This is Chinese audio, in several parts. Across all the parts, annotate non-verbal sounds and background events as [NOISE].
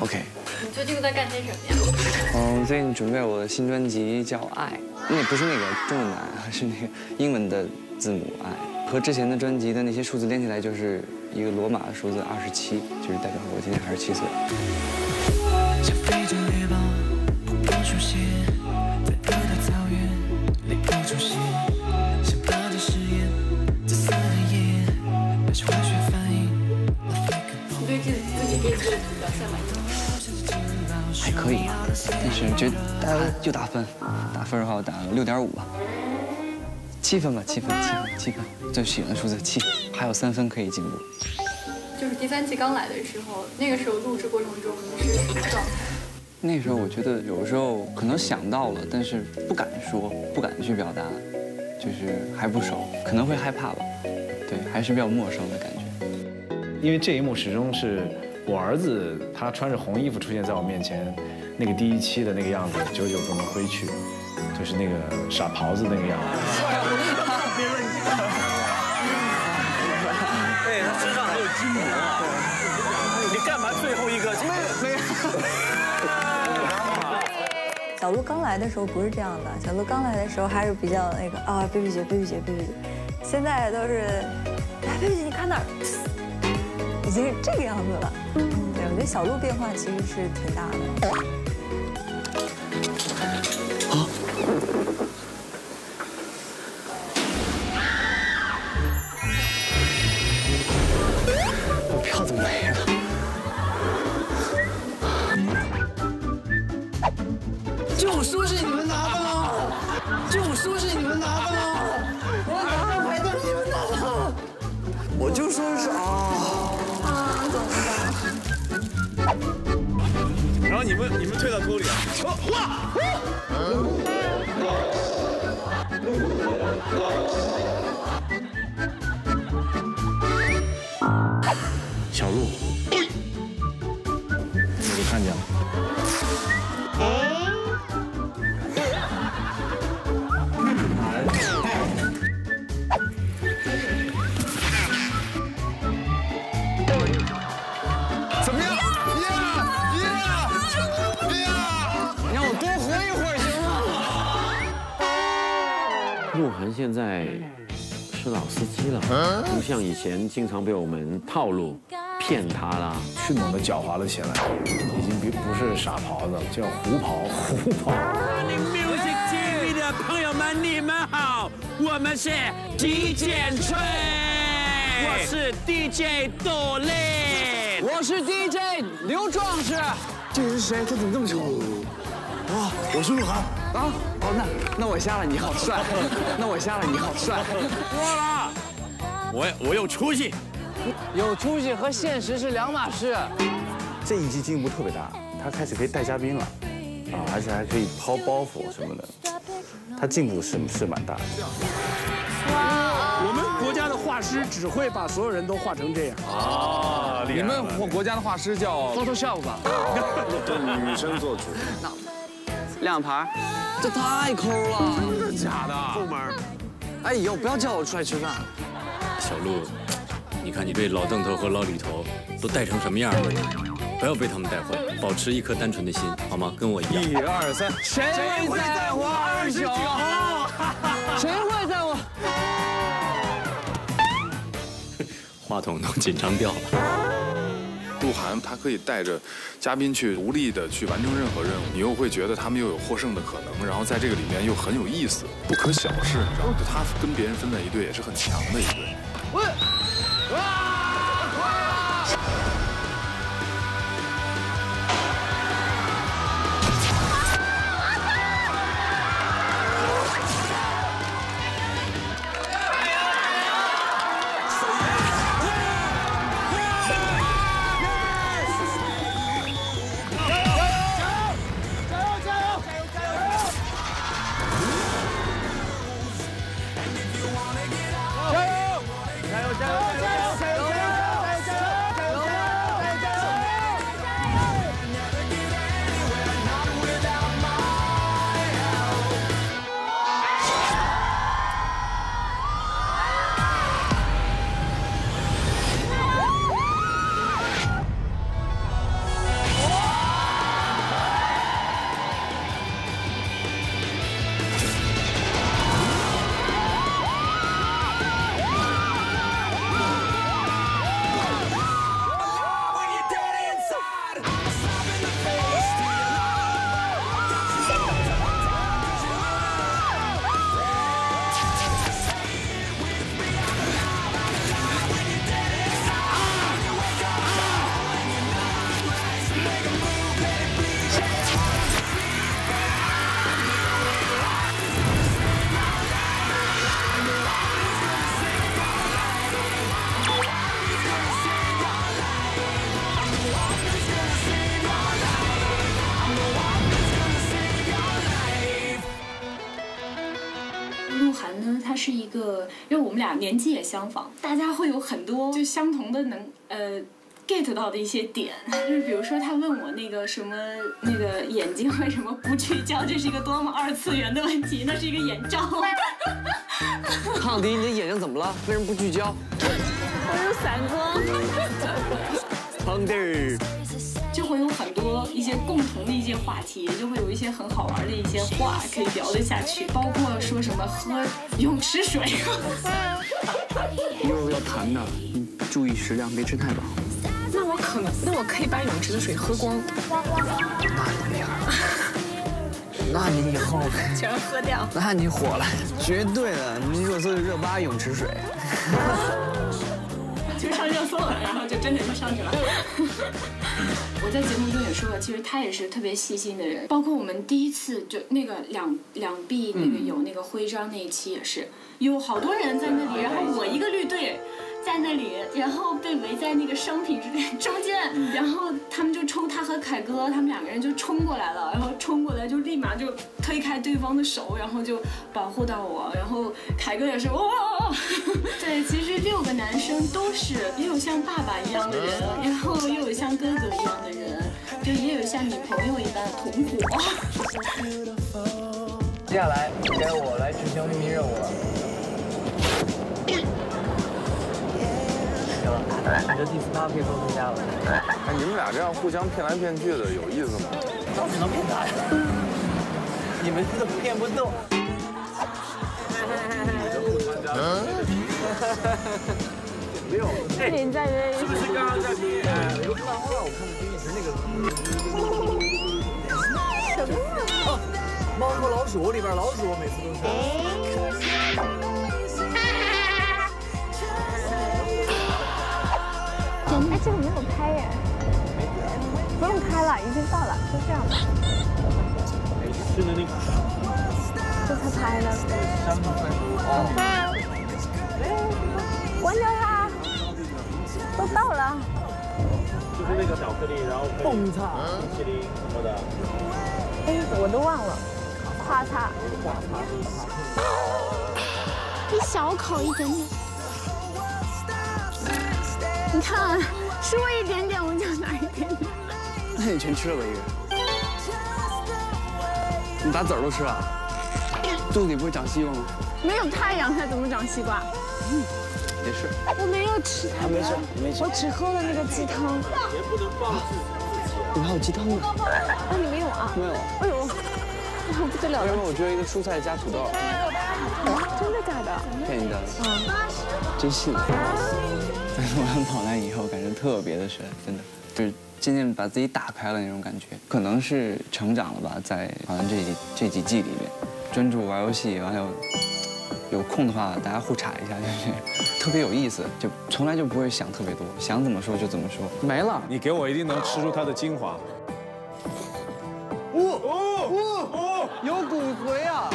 OK。你最近在干些什么呀？嗯，最近准备我的新专辑叫《爱》，那不是那个中文的爱，是那个英文的字母爱和之前的专辑的那些数字连起来就是一个罗马的数字二十七，就是代表我今年二十七岁。还可以，但是就打就打分，打分的话我打六点五吧，七分吧，七分，七分，七分，最喜欢的数字七，还有三分可以进步。就是第三季刚来的时候，那个时候录制过程中你是什么状态？那时候我觉得有时候可能想到了，但是不敢说，不敢去表达，就是还不熟，可能会害怕吧，对，还是比较陌生的感觉。因为这一幕始终是我儿子，他穿着红衣服出现在我面前，那个第一期的那个样子，久久不能挥去，就是那个傻狍子那个样子。对他身上还有筋膜，你干嘛最后一个？没没。小鹿刚来的时候不是这样的，小鹿刚来的时候还是比较那个啊，贝贝姐，贝贝姐，贝贝姐，现在都是，来，贝贝姐，你看那儿，已经是这个样子了。对，我觉得小鹿变化其实是挺大的。啊我票怎么没了？就说是你们拿的吗？就说是你们拿的吗？我拿了牌都是你们拿的。我就说是啊。退到沟里啊！小鹿，不像以前经常被我们套路骗他啦。迅猛的狡猾了起来，已经不不是傻狍子，叫胡跑胡跑。Music TV 的朋友们，你们好，我们是极简吹，我是 DJ 朵莉，我是 DJ 刘壮士。这人是谁？他怎么这么丑？啊，我是鹿晗。啊，哦，那那我瞎了，你好帅。那我瞎了，你好帅。错了，我我有出息。有出息和现实是两码事。这一季进步特别大，他开始可以带嘉宾了，啊，而且还可以抛包袱什么的，他进步是是蛮大的。我们国家的画师只会把所有人都画成这样。啊，你们国国家的画师叫 Photoshop 吧？[LAUGHS] 对女生做主。亮牌，这太抠了。真的假的？后门。哎，以后不要叫我出来吃饭。小鹿，你看你被老邓头和老李头都带成什么样了？不要被他们带坏，保持一颗单纯的心，好吗？跟我一样。一二三，谁会在乎二十九？谁会在乎？[LAUGHS] 话筒都紧张掉了。鹿晗他可以带着嘉宾去独立的去完成任何任务，你又会觉得他们又有获胜的可能，然后在这个里面又很有意思，不可小视，然后他跟别人分在一队也是很强的一队。喂！俩年纪也相仿，大家会有很多就相同的能呃 get 到的一些点，[LAUGHS] 就是比如说他问我那个什么那个眼睛为什么不聚焦，这是一个多么二次元的问题，那是一个眼罩。[LAUGHS] 胖迪，你的眼睛怎么了？为什么不聚焦？我有散光。胖迪。就会有很多一些共同的一些话题，就会有一些很好玩的一些话可以聊得下去，包括说什么喝泳池水。一会儿要谈的，你注意食量，别吃太饱。那我可能，那我可以把泳池的水喝光。那你以后 [LAUGHS] 全喝掉。那你火了，绝对的，你热搜就热巴泳池水。[LAUGHS] 就上热搜了，然后就真的就上去了。我在节目中也说过，其实他也是特别细心的人，包括我们第一次就那个两两臂那个有那个徽章那一期也是，有好多人在那里，然后我一个绿队。在那里，然后被围在那个商品之中间，[LAUGHS] 然后他们就冲他和凯哥，他们两个人就冲过来了，然后冲过来就立马就推开对方的手，然后就保护到我，然后凯哥也是哇，对，其实六个男生都是也有像爸爸一样的人，然后又有像哥哥一样的人，就也有像女朋友一般的同伙。接下来该我来执行秘密任务了。你的第四趴可以做增加了。哎，你们俩这样互相骗来骗去的，有意思吗？到底能骗啥呀？[LAUGHS] 你们都骗不动。嗯。六。你在这是不是刚刚在听？有漫画，我看的就一直那个。什么？哦，猫和老鼠里边老鼠，每次都是。这个没有开耶，不用开了，已经到了，就这样吧。是的那个。这才拍的。关掉它。都到了。就是那个巧克力，然后蹦擦、冰淇淋什么的。哎，我都忘了。夸擦。一小口一点点。你看，说一点点我就拿一点点。那 [LAUGHS] 你全吃了吧一个？你把籽儿都吃了？肚子里不会长西瓜吗？没有太阳它怎么长西瓜？嗯，也是。我没有吃它。没事，没事。我只喝了那个鸡汤。也不能放肆。你还有鸡汤呢？啊，你没有啊？没有。哎呦，[LAUGHS] 不得了了。因为我只有一个蔬菜加土豆。真的假的？骗你的。嗯。真信。玩跑男以后特别的深，真的就是渐渐把自己打开了那种感觉，可能是成长了吧，在好像这几这几季里面，专注玩游戏，完了有空的话大家互查一下，就是特别有意思，就从来就不会想特别多，想怎么说就怎么说，没了。你给我一定能吃出它的精华。呜呜呜，有骨髓啊！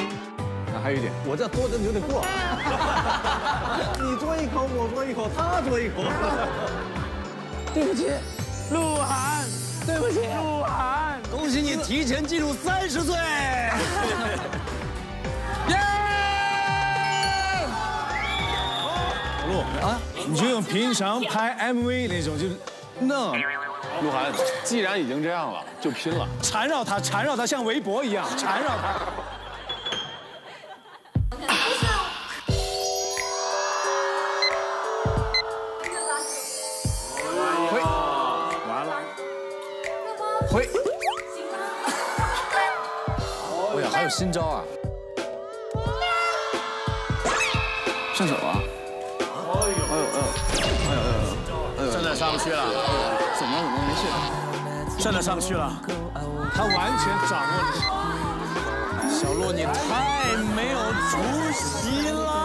还有一点，我这多的有点过。[LAUGHS] 你嘬一口，我嘬一口，他嘬一口。对不起，鹿晗，对不起，鹿晗，恭喜你提前进入三十岁。耶！鹿啊，你就用平常拍 MV 那种，就那。鹿晗，既然已经这样了，就拼了，缠绕他，缠绕他，像围脖一样缠绕他。新招啊！上手啊！哎呦哎呦哎呦哎呦哎呦！真的上不去了，怎么了？怎么没事？真的上不去了，他完全掌握了。小鹿，你太没有出息了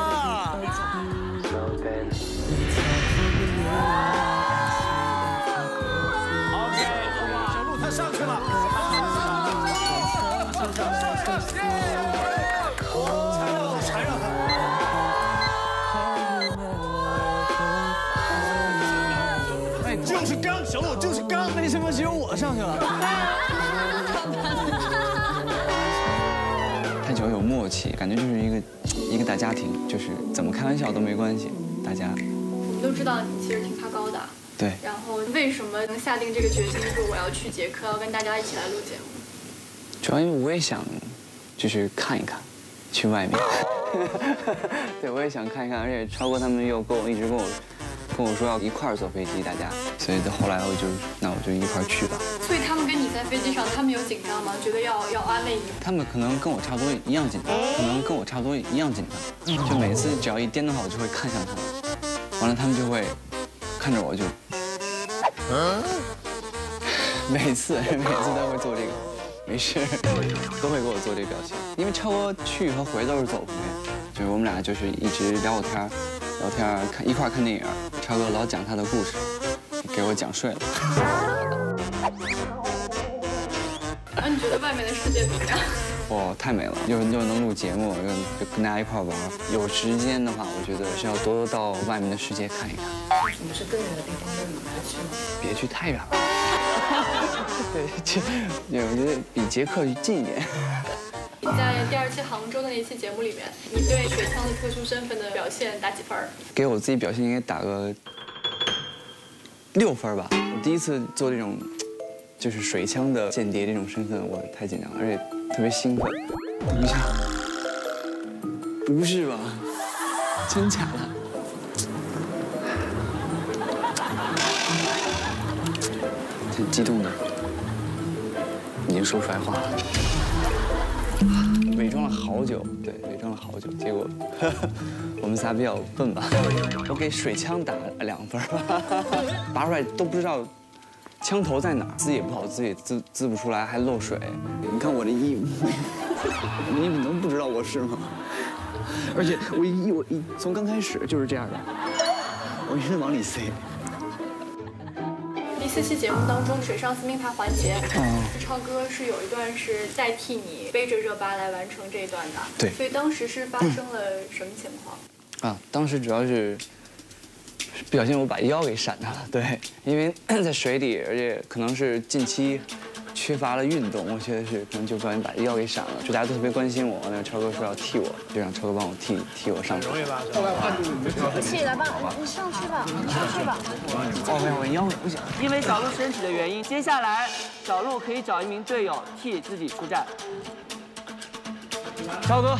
就是刚，小鹿就是刚，为什么只有我上去了？[LAUGHS] 太久久有默契，感觉就是一个一个大家庭，就是怎么开玩笑都没关系，大家我们都知道你其实挺怕高的，对。然后为什么能下定这个决心说我要去捷克，要跟大家一起来录节目？主要因为我也想，就是看一看，去外面。[LAUGHS] 对，我也想看一看，而且超哥他们又跟我一直跟我跟我说要一块儿坐飞机，大家，所以到后来我就那我就一块儿去吧。所以他们跟你在飞机上，他们有紧张吗？觉得要要安慰你？他们可能跟我差不多一样紧张，可能跟我差不多一样紧张，就每次只要一颠的话，我就会看向他们，完了他们就会看着我就，每次每次都会做这个。没事，都会给我做这个表情，因为超哥去和回都是走回，就是我们俩就是一直聊天，聊天看一块看电影，超哥老讲他的故事，给我讲睡了。那你觉得外面的世界怎么样？哇，太美了，又又能录节目，又就跟大家一块玩，有时间的话，我觉得是要多多到外面的世界看一看。你们是更远的地方都你们去吗？别去太远了。[LAUGHS] 对，去，我觉得比捷克近一点。你在第二期杭州的那期节目里面，你对水枪的特殊身份的表现打几分？给我自己表现应该打个六分吧。我第一次做这种就是水枪的间谍这种身份，我太紧张了，而且特别兴奋。等一下，不是吧？真假的？[LAUGHS] 挺激动的。已经说不出来话了，[LAUGHS] 伪装了好久，对，伪装了好久，结果 [LAUGHS] 我们仨比较笨吧，我给水枪打两分吧，拔出来都不知道枪头在哪儿，滋也不好滋，也滋滋不出来，还漏水。你看我这衣服，你们能不知道我是吗？[LAUGHS] 而且我一我一从刚开始就是这样的，我一直往里塞。第四期节目当中，水上撕名牌环节，超哥是有一段是代替你背着热巴来完成这一段的。对。所以当时是发生了什么情况？啊，当时主要是不小心我把腰给闪了。对，因为 [CLEARS THROAT] 在水里，而且可能是近期缺乏了运动，我觉得是可能就不小心把腰给闪了。就大家都特别关心我，那个超哥说要替我，就让超哥帮我替替我上场。不气来吧，你上去吧，你上去吧。哦，没有，我腰不行。因为小鹿身体的原因，接下来小鹿可以找一名队友替自己出战。超哥。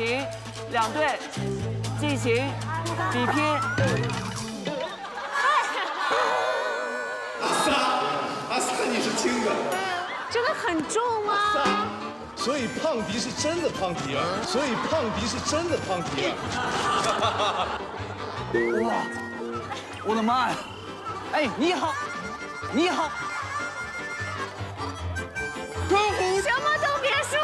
请两队进行比拼。阿萨，阿萨，你是轻的。这个很重吗？所以胖迪是真的胖迪啊！所以胖迪是真的胖迪啊！哇，我的妈呀！哎，你好，你好。什么都别说。